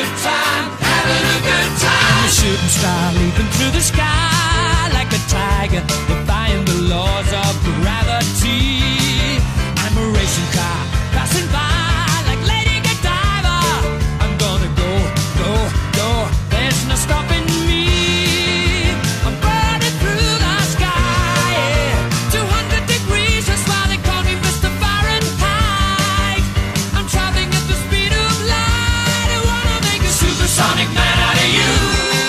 good time, having a good time. I'm A shooting star leaping through the sky like a tiger, defying the laws Sonic Man out of you.